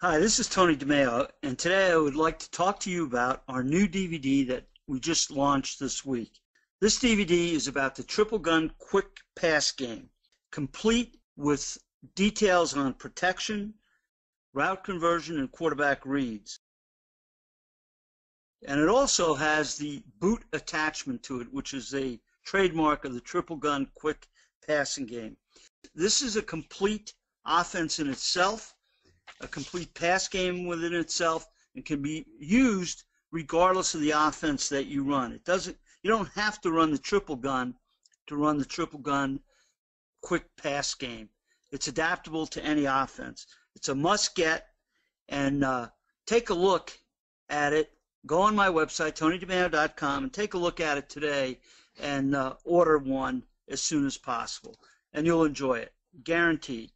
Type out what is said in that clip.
Hi, this is Tony DeMeo, and today I would like to talk to you about our new DVD that we just launched this week. This DVD is about the triple gun quick pass game, complete with details on protection, route conversion, and quarterback reads. And it also has the boot attachment to it, which is a trademark of the triple gun quick passing game. This is a complete offense in itself, a complete pass game within itself, and can be used regardless of the offense that you run. It doesn't you don't have to run the triple gun to run the triple gun quick pass game. It's adaptable to any offense. It's a must get, and uh, take a look at it. Go on my website, tonydemeo.com, and take a look at it today and uh, order one as soon as possible. And you'll enjoy it, guaranteed.